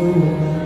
Don't